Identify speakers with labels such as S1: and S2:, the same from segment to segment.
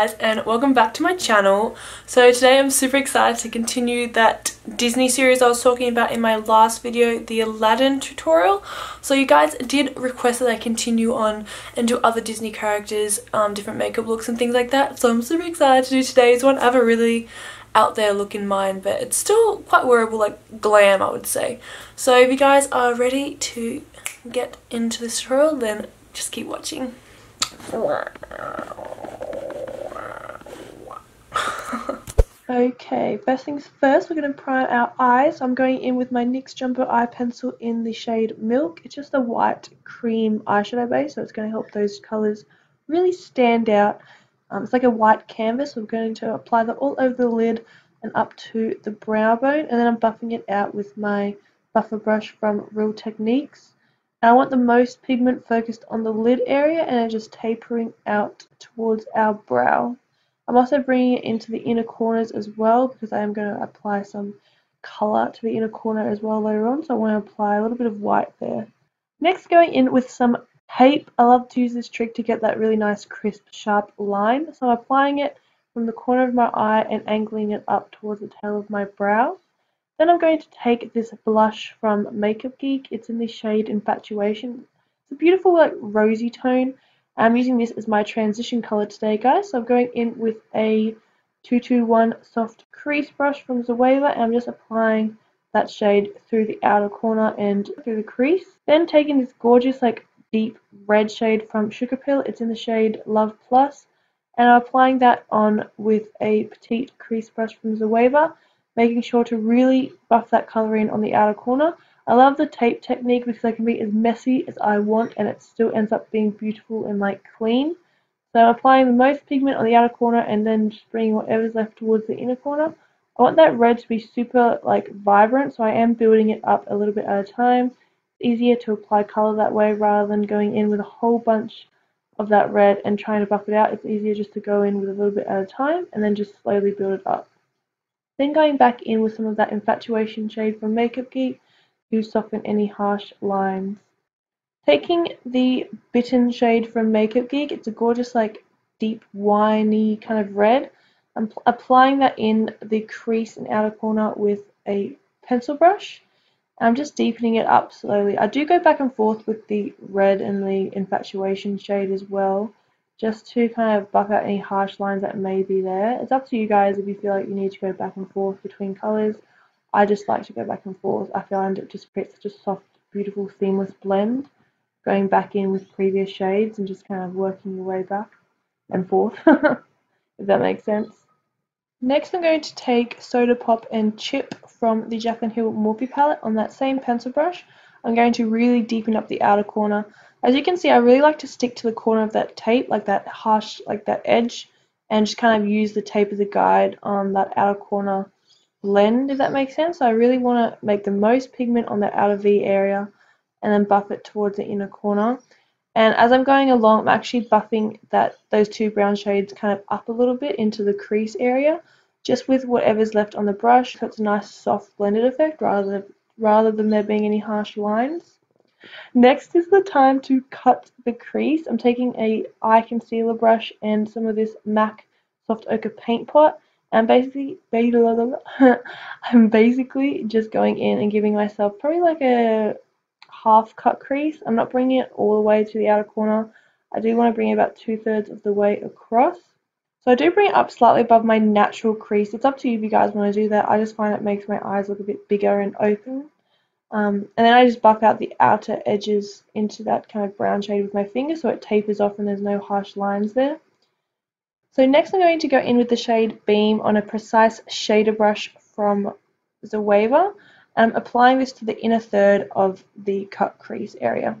S1: Guys and welcome back to my channel. So today I'm super excited to continue that Disney series I was talking about in my last video, the Aladdin tutorial. So you guys did request that I continue on and do other Disney characters, um, different makeup looks and things like that. So I'm super excited to do today's one. I have a really out there look in mind but it's still quite wearable like glam I would say. So if you guys are ready to get into this tutorial then just keep watching. Okay, first things first, we're going to prime our eyes. I'm going in with my NYX Jumbo Eye Pencil in the shade Milk. It's just a white cream eyeshadow base, so it's going to help those colours really stand out. Um, it's like a white canvas, I'm going to apply that all over the lid and up to the brow bone, and then I'm buffing it out with my buffer brush from Real Techniques. And I want the most pigment focused on the lid area and just tapering out towards our brow. I'm also bringing it into the inner corners as well because I am going to apply some colour to the inner corner as well later on. So I want to apply a little bit of white there. Next going in with some tape. I love to use this trick to get that really nice crisp sharp line. So I'm applying it from the corner of my eye and angling it up towards the tail of my brow. Then I'm going to take this blush from Makeup Geek. It's in the shade Infatuation. It's a beautiful like rosy tone I'm using this as my transition color today, guys. So I'm going in with a 221 soft crease brush from Zoeva, and I'm just applying that shade through the outer corner and through the crease. Then taking this gorgeous like deep red shade from Sugarpill. it's in the shade Love Plus, and I'm applying that on with a petite crease brush from Zoeva, making sure to really buff that color in on the outer corner. I love the tape technique because I can be as messy as I want and it still ends up being beautiful and like clean. So I'm applying the most pigment on the outer corner and then just bringing whatever's left towards the inner corner. I want that red to be super like vibrant so I am building it up a little bit at a time. It's easier to apply colour that way rather than going in with a whole bunch of that red and trying to buff it out. It's easier just to go in with a little bit at a time and then just slowly build it up. Then going back in with some of that Infatuation shade from Makeup Geek to soften any harsh lines. Taking the Bitten shade from Makeup Geek, it's a gorgeous like deep winey kind of red. I'm applying that in the crease and outer corner with a pencil brush. I'm just deepening it up slowly. I do go back and forth with the red and the Infatuation shade as well, just to kind of buff out any harsh lines that may be there. It's up to you guys if you feel like you need to go back and forth between colours. I just like to go back and forth. I find it just creates such a soft, beautiful, seamless blend. Going back in with previous shades and just kind of working your way back and forth, if that makes sense. Next I'm going to take Soda Pop and Chip from the Jaclyn Hill Morphe palette on that same pencil brush. I'm going to really deepen up the outer corner. As you can see, I really like to stick to the corner of that tape, like that harsh, like that edge, and just kind of use the tape as a guide on that outer corner blend, if that makes sense. So I really want to make the most pigment on that outer V area and then buff it towards the inner corner. And as I'm going along, I'm actually buffing that those two brown shades kind of up a little bit into the crease area, just with whatever's left on the brush. So it's a nice soft blended effect rather than, rather than there being any harsh lines. Next is the time to cut the crease. I'm taking a eye concealer brush and some of this MAC Soft Ochre Paint Pot I'm basically I'm basically just going in and giving myself probably like a half cut crease. I'm not bringing it all the way to the outer corner. I do want to bring it about two thirds of the way across. So I do bring it up slightly above my natural crease. It's up to you if you guys want to do that. I just find it makes my eyes look a bit bigger and open. Um, and then I just buff out the outer edges into that kind of brown shade with my finger so it tapers off and there's no harsh lines there. So next I'm going to go in with the shade Beam on a precise shader brush from Zoeva. I'm applying this to the inner third of the cut crease area.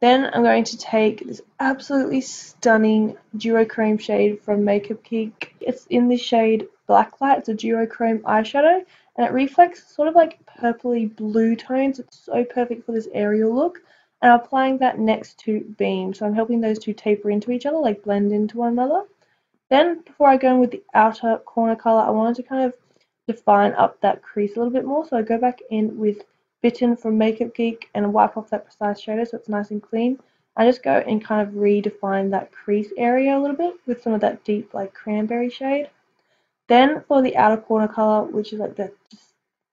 S1: Then I'm going to take this absolutely stunning duochrome shade from Makeup Geek. It's in the shade Blacklight. It's a duochrome eyeshadow and it reflects sort of like purpley blue tones. It's so perfect for this Ariel look. And I'm applying that next to Beam. So I'm helping those two taper into each other, like blend into one another. Then before I go in with the outer corner color, I wanted to kind of define up that crease a little bit more. So I go back in with Bitten from Makeup Geek and wipe off that precise shadow so it's nice and clean. I just go and kind of redefine that crease area a little bit with some of that deep like cranberry shade. Then for the outer corner color, which is like the,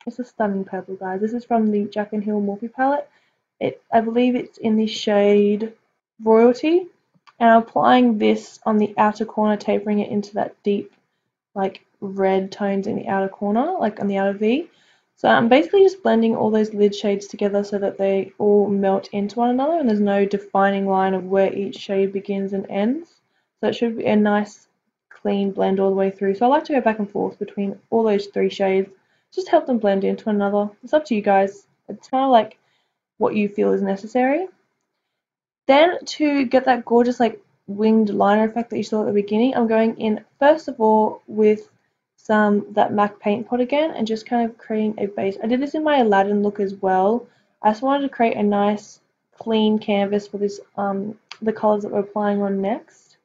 S1: it's a stunning purple guys. This is from the Jaclyn Hill Morphe palette. It, I believe it's in the shade Royalty. And I'm applying this on the outer corner, tapering it into that deep like red tones in the outer corner, like on the outer V. So I'm basically just blending all those lid shades together so that they all melt into one another and there's no defining line of where each shade begins and ends. So it should be a nice clean blend all the way through. So I like to go back and forth between all those three shades, just help them blend into one another. It's up to you guys. It's kind of like what you feel is necessary. Then to get that gorgeous like winged liner effect that you saw at the beginning, I'm going in first of all with some that MAC paint pot again and just kind of creating a base. I did this in my Aladdin look as well. I just wanted to create a nice clean canvas for this um, the colors that we're applying on next.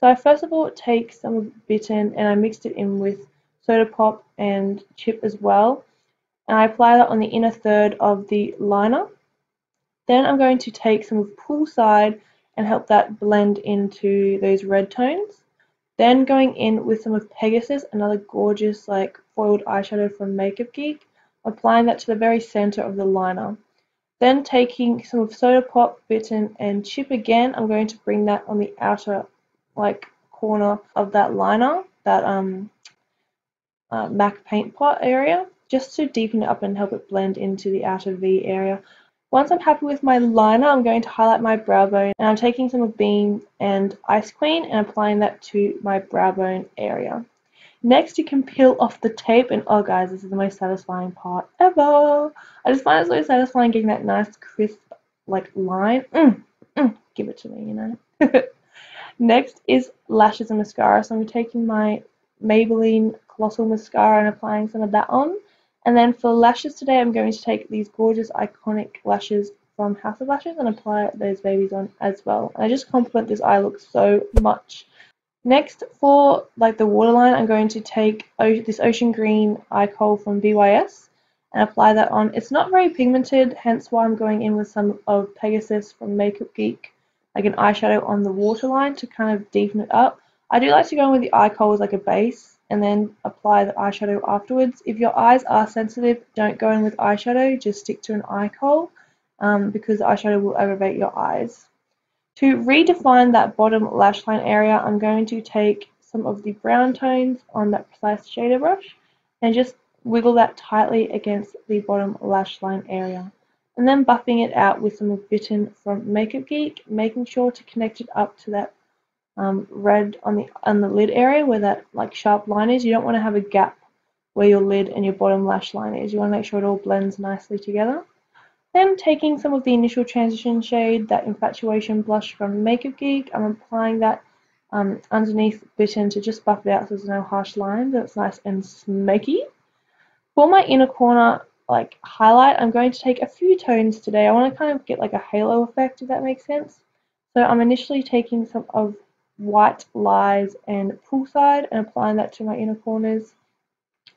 S1: So I first of all take some of Bitten and I mixed it in with soda pop and chip as well. And I apply that on the inner third of the liner. Then I'm going to take some of Poolside and help that blend into those red tones. Then going in with some of Pegasus, another gorgeous like foiled eyeshadow from Makeup Geek, applying that to the very center of the liner. Then taking some of Soda Pop, Bitten and Chip again, I'm going to bring that on the outer like corner of that liner, that um, uh, MAC paint pot area, just to deepen it up and help it blend into the outer V area. Once I'm happy with my liner, I'm going to highlight my brow bone and I'm taking some of Beam and Ice Queen and applying that to my brow bone area. Next, you can peel off the tape and oh guys, this is the most satisfying part ever. I just find it so satisfying getting that nice crisp like line. Mm, mm, give it to me, you know. Next is lashes and mascara. So I'm taking my Maybelline Colossal Mascara and applying some of that on. And then for lashes today, I'm going to take these gorgeous iconic lashes from House of Lashes and apply those babies on as well. And I just compliment this eye look so much. Next, for like the waterline, I'm going to take this ocean green eye kohl from BYS and apply that on. It's not very pigmented, hence why I'm going in with some of Pegasus from Makeup Geek like an eyeshadow on the waterline to kind of deepen it up. I do like to go in with the eye kohl as like a base and then apply the eyeshadow afterwards. If your eyes are sensitive, don't go in with eyeshadow, just stick to an eye kohl um, because eyeshadow will aggravate your eyes. To redefine that bottom lash line area, I'm going to take some of the brown tones on that precise shader brush and just wiggle that tightly against the bottom lash line area and then buffing it out with some of Bitten from Makeup Geek, making sure to connect it up to that um, red on the on the lid area where that like sharp line is. You don't want to have a gap where your lid and your bottom lash line is. You want to make sure it all blends nicely together. Then taking some of the initial transition shade, that Infatuation blush from Makeup Geek, I'm applying that um, underneath Bitten to just buff it out so there's no harsh lines and it's nice and smoky. For my inner corner, like highlight, I'm going to take a few tones today. I want to kind of get like a halo effect, if that makes sense. So I'm initially taking some of White Lies and Poolside and applying that to my inner corners.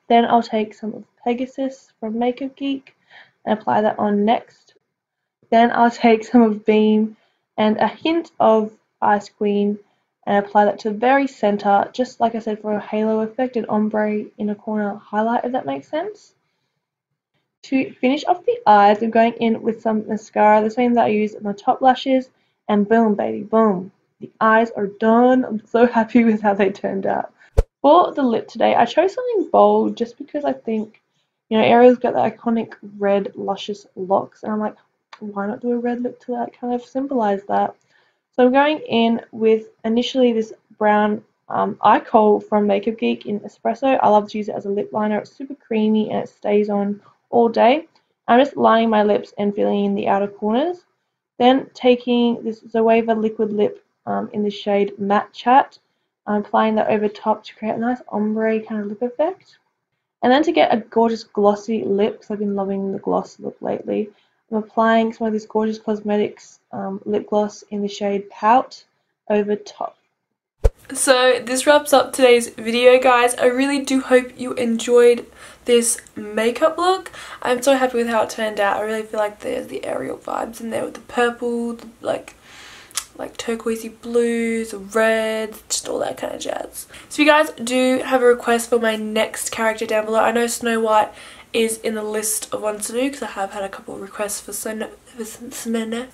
S1: Then I'll take some of Pegasus from Makeup Geek and apply that on next. Then I'll take some of Beam and a hint of Ice Queen and apply that to the very center, just like I said, for a halo effect, an ombre inner corner highlight, if that makes sense. To finish off the eyes, I'm going in with some mascara, the same that I used on the top lashes, and boom, baby, boom. The eyes are done. I'm so happy with how they turned out. For the lip today, I chose something bold just because I think, you know, Ariel's got the iconic red luscious locks, and I'm like, why not do a red lip to that kind of symbolize that? So I'm going in with initially this brown um, eye kohl from Makeup Geek in Espresso. I love to use it as a lip liner. It's super creamy and it stays on all day. I'm just lining my lips and filling in the outer corners. Then taking this Zoeva liquid lip um, in the shade Matte Chat, I'm applying that over top to create a nice ombre kind of lip effect. And then to get a gorgeous glossy lip, because I've been loving the gloss look lately, I'm applying some of this gorgeous cosmetics um, lip gloss in the shade Pout over top.
S2: So this wraps up today's video guys. I really do hope you enjoyed this makeup look. I'm so happy with how it turned out. I really feel like there's the Ariel vibes in there with the purple, the, like like turquoisey blues, or reds, just all that kind of jazz. So if you guys do have a request for my next character down below, I know Snow White is in the list of ones to do because I have had a couple of requests for Snow,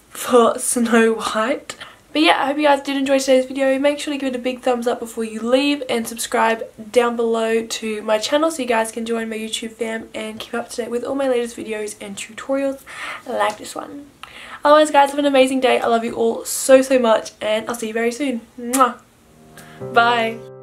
S2: for Snow White. But yeah, I hope you guys did enjoy today's video. Make sure to give it a big thumbs up before you leave and subscribe down below to my channel so you guys can join my YouTube fam and keep up to date with all my latest videos and tutorials like this one. Otherwise guys, have an amazing day. I love you all so, so much and I'll see you very soon. Mwah. Bye.